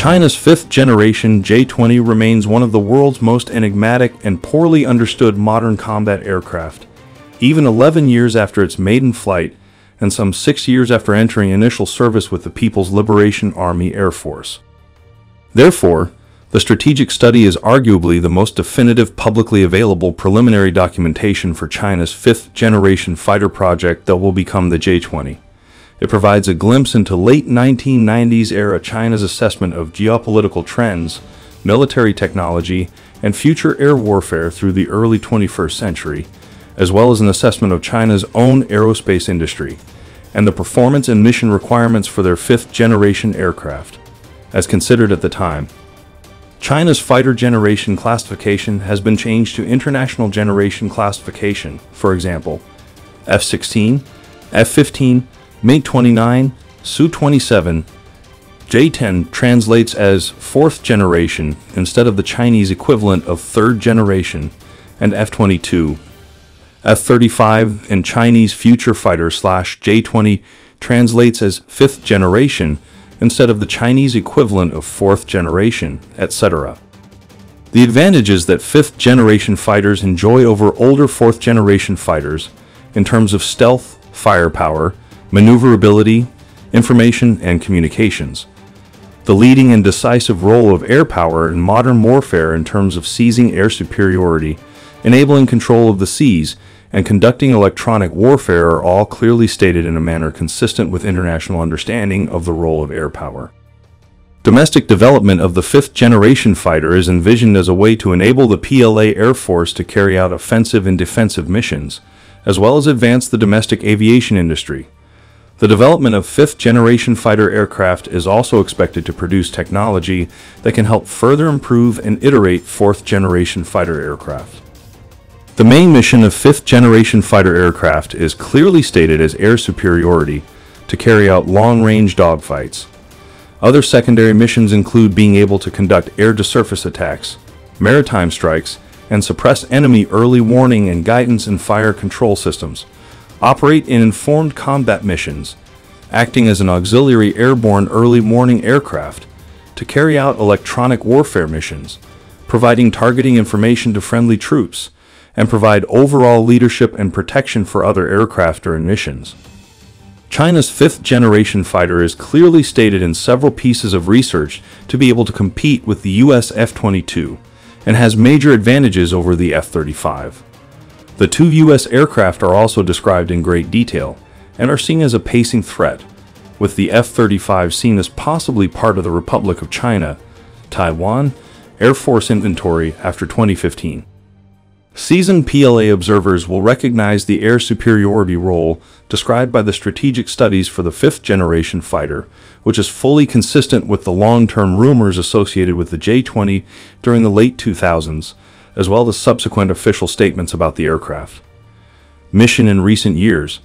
China's fifth-generation J-20 remains one of the world's most enigmatic and poorly understood modern combat aircraft. Even 11 years after its maiden flight, and some six years after entering initial service with the People's Liberation Army Air Force. Therefore, the strategic study is arguably the most definitive publicly available preliminary documentation for China's fifth-generation fighter project that will become the J-20. It provides a glimpse into late 1990s era China's assessment of geopolitical trends, military technology, and future air warfare through the early 21st century, as well as an assessment of China's own aerospace industry and the performance and mission requirements for their fifth generation aircraft, as considered at the time. China's fighter generation classification has been changed to International Generation Classification, for example, F 16, F 15, MiG 29, Su 27, J10 translates as fourth generation instead of the Chinese equivalent of third generation, and F 22. F 35 in Chinese Future Fighter slash J 20 translates as fifth generation instead of the Chinese equivalent of fourth generation, etc. The advantages that fifth generation fighters enjoy over older fourth generation fighters in terms of stealth, firepower, maneuverability, information, and communications. The leading and decisive role of air power in modern warfare in terms of seizing air superiority, enabling control of the seas, and conducting electronic warfare are all clearly stated in a manner consistent with international understanding of the role of air power. Domestic development of the fifth generation fighter is envisioned as a way to enable the PLA Air Force to carry out offensive and defensive missions, as well as advance the domestic aviation industry. The development of fifth generation fighter aircraft is also expected to produce technology that can help further improve and iterate fourth generation fighter aircraft. The main mission of fifth generation fighter aircraft is clearly stated as air superiority to carry out long range dogfights. Other secondary missions include being able to conduct air to surface attacks, maritime strikes, and suppress enemy early warning and guidance and fire control systems operate in informed combat missions, acting as an auxiliary airborne early warning aircraft to carry out electronic warfare missions, providing targeting information to friendly troops, and provide overall leadership and protection for other aircraft during missions. China's fifth generation fighter is clearly stated in several pieces of research to be able to compete with the US F 22 and has major advantages over the F 35. The two U.S. aircraft are also described in great detail and are seen as a pacing threat, with the F-35 seen as possibly part of the Republic of China, Taiwan, Air Force inventory after 2015. Seasoned PLA observers will recognize the air superiority role described by the strategic studies for the fifth generation fighter, which is fully consistent with the long-term rumors associated with the J-20 during the late 2000s, as well as subsequent official statements about the aircraft. Mission in recent years.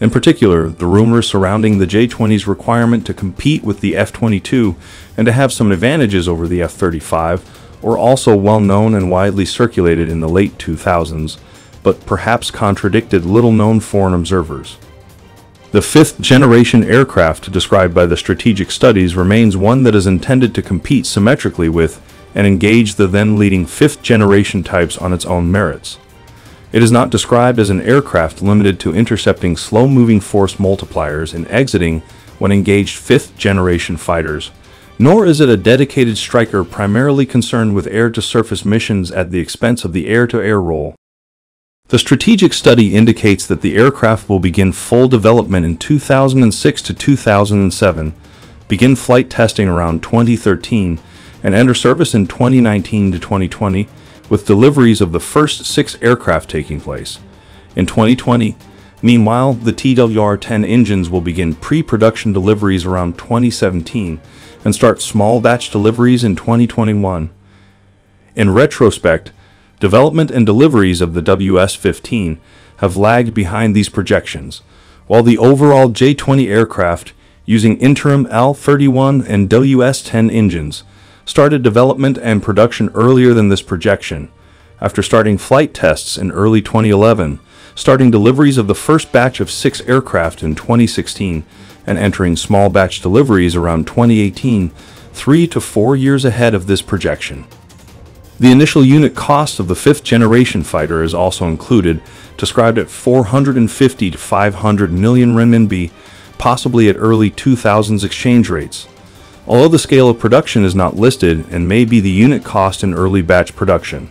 In particular, the rumors surrounding the J-20's requirement to compete with the F-22 and to have some advantages over the F-35 were also well known and widely circulated in the late 2000s, but perhaps contradicted little-known foreign observers. The fifth generation aircraft described by the strategic studies remains one that is intended to compete symmetrically with and engage the then leading fifth generation types on its own merits. It is not described as an aircraft limited to intercepting slow moving force multipliers and exiting when engaged fifth generation fighters, nor is it a dedicated striker primarily concerned with air to surface missions at the expense of the air to air role. The strategic study indicates that the aircraft will begin full development in 2006 to 2007, begin flight testing around 2013, and enter service in 2019 to 2020, with deliveries of the first six aircraft taking place. In 2020, meanwhile, the TWR-10 engines will begin pre-production deliveries around 2017 and start small batch deliveries in 2021. In retrospect, development and deliveries of the WS-15 have lagged behind these projections, while the overall J-20 aircraft using interim AL-31 and WS-10 engines started development and production earlier than this projection, after starting flight tests in early 2011, starting deliveries of the first batch of six aircraft in 2016, and entering small batch deliveries around 2018, three to four years ahead of this projection. The initial unit cost of the fifth generation fighter is also included, described at 450 to 500 million renminbi, possibly at early 2000s exchange rates. Although the scale of production is not listed and may be the unit cost in early batch production.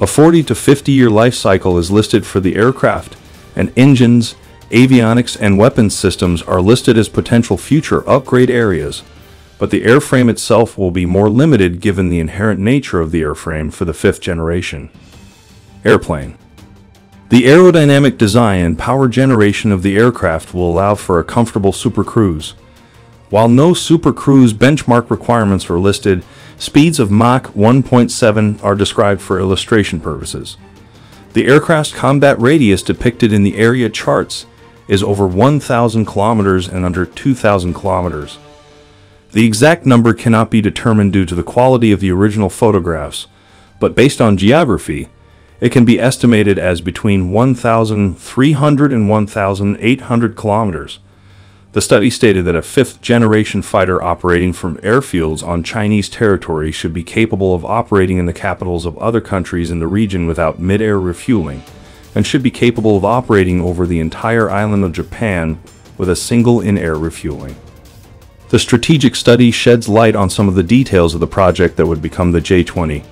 A 40 to 50 year life cycle is listed for the aircraft, and engines, avionics, and weapons systems are listed as potential future upgrade areas but the airframe itself will be more limited given the inherent nature of the airframe for the fifth generation. Airplane The aerodynamic design and power generation of the aircraft will allow for a comfortable supercruise. While no supercruise benchmark requirements are listed, speeds of Mach 1.7 are described for illustration purposes. The aircraft's combat radius depicted in the area charts is over 1,000 kilometers and under 2,000 kilometers. The exact number cannot be determined due to the quality of the original photographs, but based on geography, it can be estimated as between 1,300 and 1,800 kilometers. The study stated that a fifth generation fighter operating from airfields on Chinese territory should be capable of operating in the capitals of other countries in the region without mid air refueling, and should be capable of operating over the entire island of Japan with a single in air refueling. The strategic study sheds light on some of the details of the project that would become the J-20.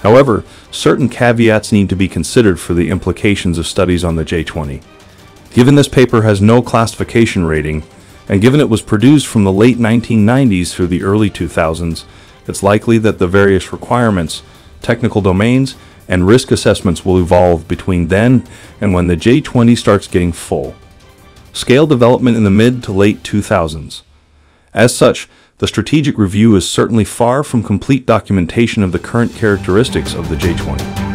However, certain caveats need to be considered for the implications of studies on the J-20. Given this paper has no classification rating, and given it was produced from the late 1990s through the early 2000s, it's likely that the various requirements, technical domains, and risk assessments will evolve between then and when the J20 starts getting full. Scale development in the mid to late 2000s. As such, the strategic review is certainly far from complete documentation of the current characteristics of the J-20.